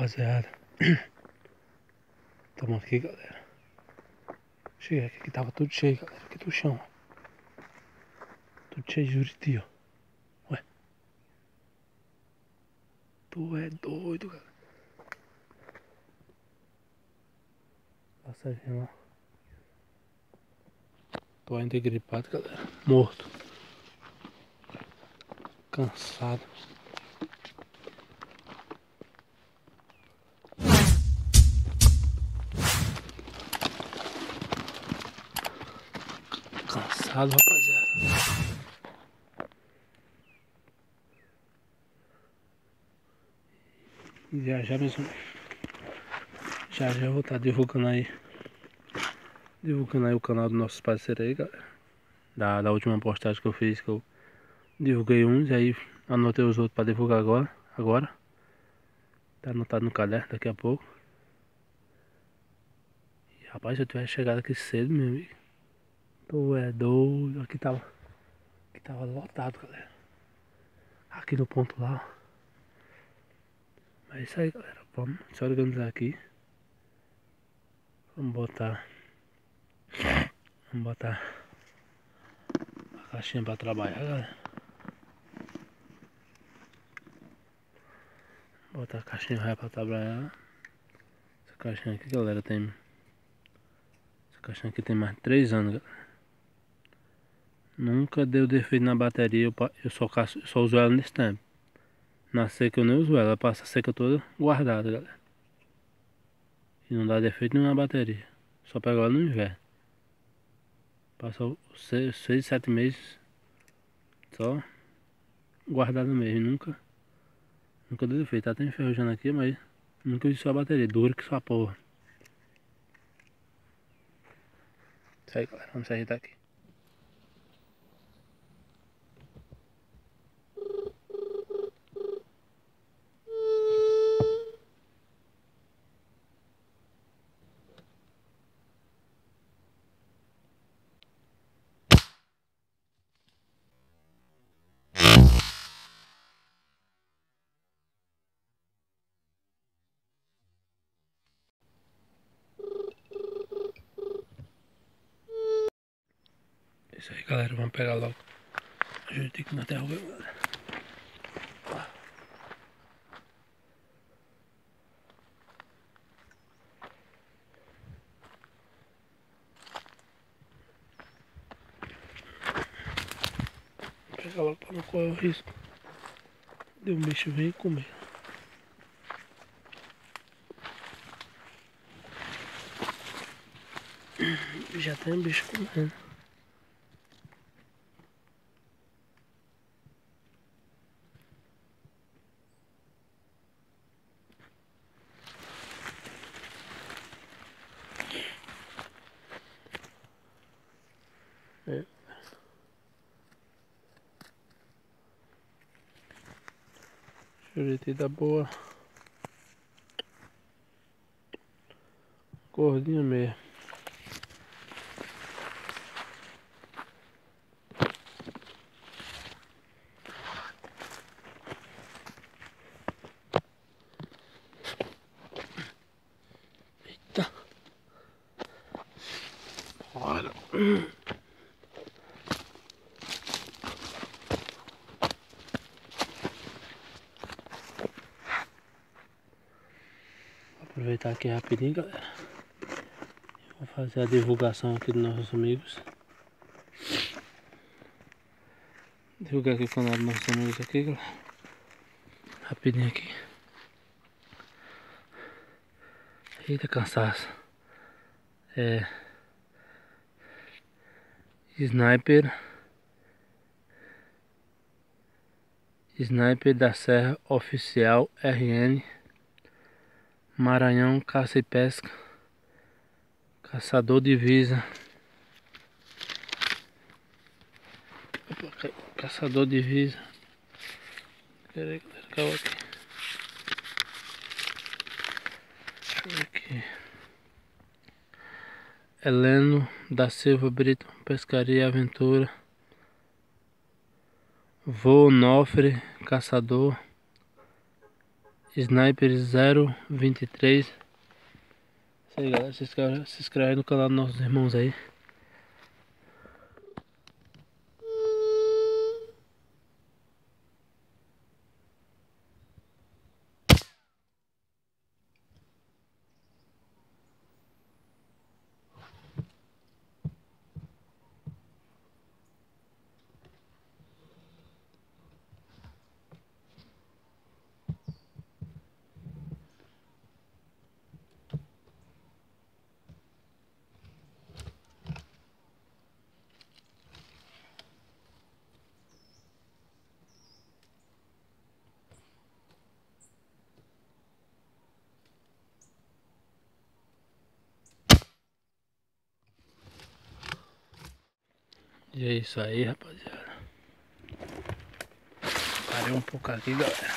rapaziada. Tamo aqui, galera. Cheguei aqui que tava tudo cheio, galera. Aqui do chão. Tudo cheio de juriti, ó. Ué. Tu é doido, cara. Passarinho lá. Tô ainda gripado, galera. Morto. Cansado. Cansado, rapaziada. Já já mesmo. Já já vou estar tá divulgando aí. Divulgando aí o canal dos nossos parceiros aí, galera. Da, da última postagem que eu fiz, que eu divulguei uns e aí anotei os outros para divulgar agora. Agora. Tá anotado no caderno daqui a pouco. E, rapaz, se eu tivesse chegado aqui cedo, meu amigo. Tu é doido. Aqui tava. Aqui tava lotado, galera. Aqui no ponto lá. Mas é isso aí, galera. Vamos se organizar aqui. Vamos botar. Vamos botar a caixinha pra trabalhar, galera. Botar a caixinha vai pra trabalhar. Essa caixinha aqui, galera, tem. Essa caixinha aqui tem mais de 3 anos, galera. Nunca deu defeito na bateria, eu, eu só, eu só uso ela nesse tempo. Na seca eu nem uso ela, passa a seca toda guardada, galera. E não dá defeito nenhum na bateria. Só pega ela no inverno. Passa 6, 7 meses só guardada mesmo. Nunca, nunca deu defeito. Tá até enferrujando aqui, mas nunca vi só a bateria. Dura que sua porra. Isso aí, galera. Vamos se ajeitar aqui. Isso aí, galera. Vamos pegar logo. A gente tem que na terra, galera. Vou pegar logo para não correr o risco de um bicho vir comer. Já tem bicho comendo. É. Juriti da boa. Gordinha mesmo. Eita. Olha. Aproveitar aqui rapidinho, galera. Vou fazer a divulgação aqui dos nossos amigos. Divulgar aqui o canal dos nossos amigos aqui, galera. Rapidinho aqui. Eita cansaço. É. Sniper. Sniper da Serra Oficial RN Maranhão, caça e pesca. Caçador divisa. Opa, caçador divisa. Pera aí, galera, calma aqui. aqui. Heleno da Silva Brito, Pescaria Aventura. Voo Nofre, Caçador. Sniper 023. Isso aí galera, se inscreve, se inscreve no canal dos nossos irmãos aí. E é isso aí, rapaziada. Parei um pouco aqui, galera.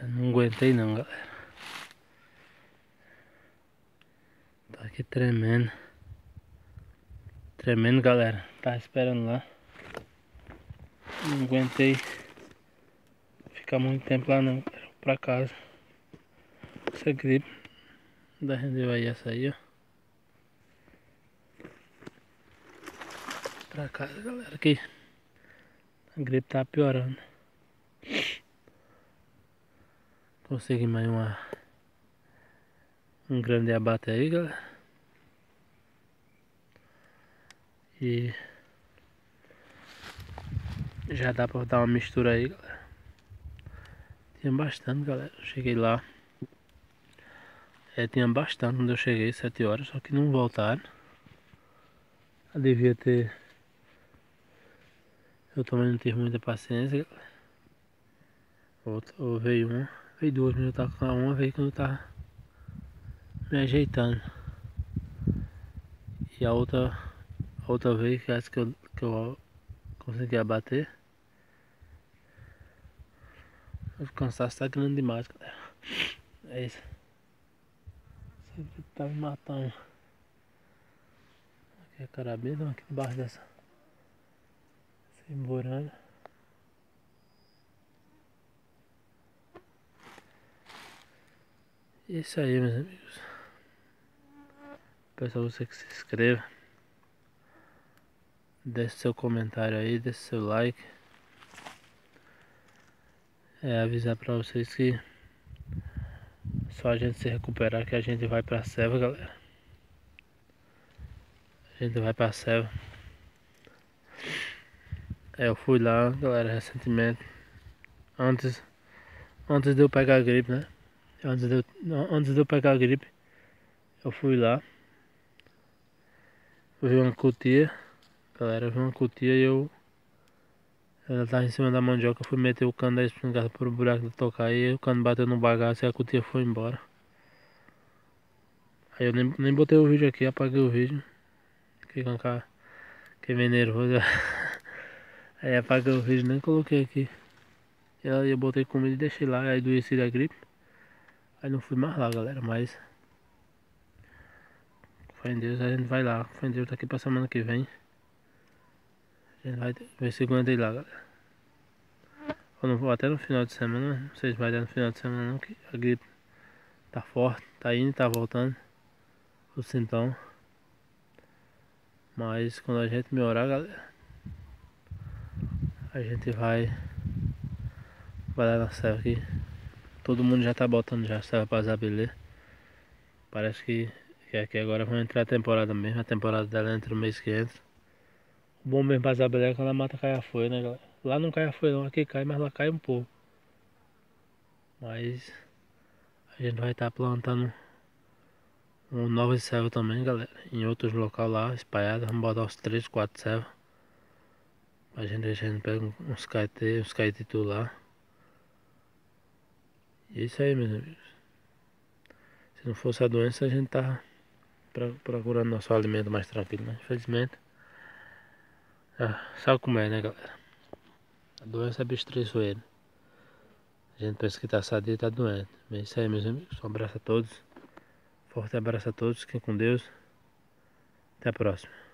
Eu não aguentei não, galera. Tá aqui tremendo. Tremendo, galera. Tá esperando lá. Não aguentei ficar muito tempo lá não, pra casa. Essa gripe da rendeu aí essa aí, ó. Pra casa, galera, que a gripe tá piorando. Consegui mais uma um grande abate aí, galera. E já dá pra dar uma mistura aí, galera. Tinha bastante, galera. Eu cheguei lá. É, tinha bastante quando eu cheguei, 7 horas, só que não voltaram. Eu devia ter eu também não tive muita paciência. Outra, ou veio uma, veio duas, mas eu tava com uma, veio quando eu tava me ajeitando. E a outra, a outra vez que acho que eu, que eu consegui abater. O cansaço tá grande demais, galera. É isso. Sempre tá me matando. Aqui é carabina, aqui debaixo dessa. Emborana. Isso aí, meus amigos. Peço a você que se inscreva. Deixe seu comentário aí, deixe seu like. É avisar pra vocês que só a gente se recuperar que a gente vai pra selva, galera. A gente vai pra selva. É, eu fui lá, galera, recentemente. Antes, antes de eu pegar a gripe, né? Antes de eu, antes de eu pegar a gripe, eu fui lá. Vi uma cutia. Galera, eu vi uma cutia e eu. Ela tava em cima da mandioca. Eu fui meter o cano da espingarda por o buraco de tocar. E o cano bateu no bagaço e a cutia foi embora. Aí eu nem, nem botei o vídeo aqui, apaguei o vídeo. Fiquei com cara. Fiquei meio nervoso. Aí apaguei o vídeo, nem coloquei aqui. E aí eu botei comida e deixei lá, aí doeci da gripe. Aí não fui mais lá, galera, mas... Fé em Deus, a gente vai lá. Fé em Deus, daqui pra semana que vem. A gente vai ver se aguenta lá, galera. Ou não vou até no final de semana, não sei se vai dar no final de semana não, que a gripe tá forte, tá indo tá voltando. O sintoma. Mas quando a gente melhorar, galera a gente vai. Vai lá na serra aqui todo mundo já tá botando já a serra pra Zabelê. Parece que, que aqui agora vai entrar a temporada mesmo a temporada dela entra no mês que entra. O bom mesmo pra Zabelê é quando a mata cai a folha né galera? Lá não cai a folha não aqui cai mas lá cai um pouco. Mas a gente vai estar tá plantando um novo serva também galera em outros locais lá espalhados vamos botar os 3, 4 servas a gente, a gente pega uns caetê, uns caetitu lá. E é isso aí, meus amigos. Se não fosse a doença, a gente tá procurando nosso alimento mais tranquilo, mas infelizmente. Ah, sabe como é, né, galera? A doença é bicho. A gente pensa que tá sadio e tá doente. Mas é isso aí, meus amigos. Um abraço a todos. Forte abraço a todos. Fiquem com Deus. Até a próxima.